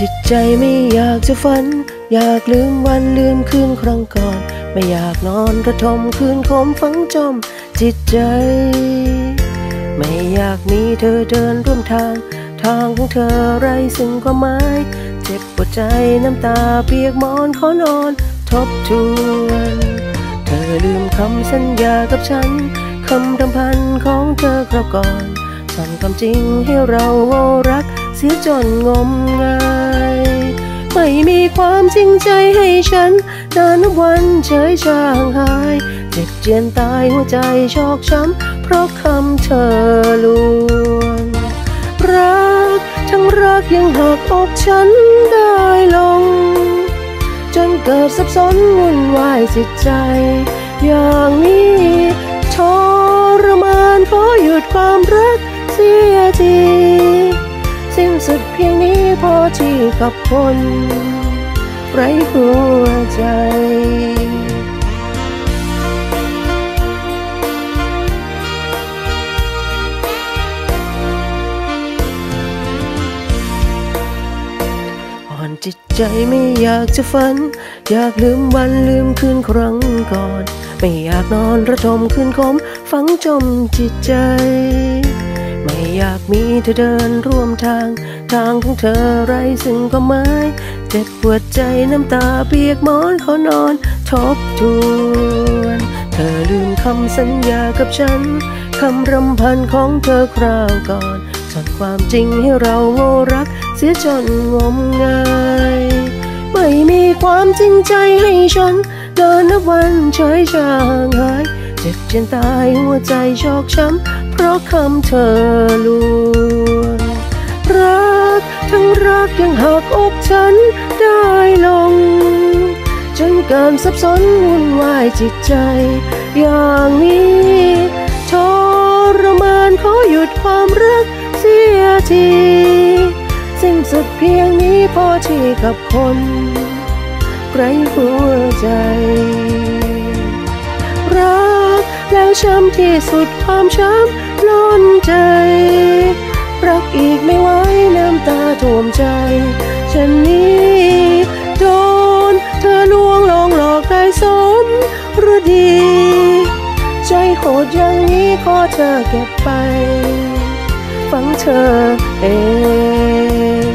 จิตใจไม่อยากจะฝัน อยากลืมวันลืมคืนครั้งก่อน ไม่อยากนอนระทมคืนคมฝังจม จิตใจ ไม่อยากมีเธอเดินร่วมทาง ทางของเธอไรซึ่งความหมาย เจ็บปวดใจน้ำตาเปียกมอนขอนอน ทบทวน เธอลืมคำสัญญากับฉันคำรำพันของเธอคราวก่อนซ่อนความจริงให้เรารัก เสียจนงมงาย ไม่มีความจริงใจให้ฉัน นานวันเฉยชางหาย เจ็บเจียนตายหัวใจชอกช้ำ เพราะคำเธอลวงรักทั้งรักยังหักอกฉันได้ลง จนเกิดสับสนวุ่นวายจิตใจ อย่างนี้ สุดเพียงนี้พอที่กับคนไร้หัวใจอ่อนจิตใจไม่อยากจะฝัน อยากลืมวันลืมคืนครั้งก่อน ไม่อยากนอนระทมคืนคม ฝังจมจิตใจ อยากมีเธอเดินร่วมทาง ทางของเธอไรซึ่งก็หมายเจ็บปวดใจน้ำตาเปียกหมอนขอนอนทบทวน เธอลืมคำสัญญากับฉัน คำรำพันของเธอคราวก่อนสอนความจริงให้เราโง่รัก เสียจนงมงายไม่มีความจริงใจให้ฉัน เดินนับวันเฉยชางหาย เจ็บจนตายหัวใจชอกช้ำ ราะคำเธอลวงรักทั้งรักยังหักอกฉันได้ลง จนเกินสับสนวุ่นวายจิตใจ อย่างนี้ทรมานขอหยุดความรักเสียทีสิ้นสุดเพียงนี้พอที่กับคนไร้หัวใจรัก ช้ำที่สุดความช้ำล้นใจ รักอีกไม่ไหวน้ำตาท่วมใจ ฉันนี้โดนเธอลวงลองหลอกได้สมรดี ใจโหดอย่างนี้ขอเธอเก็บไป ฟังเธอเอง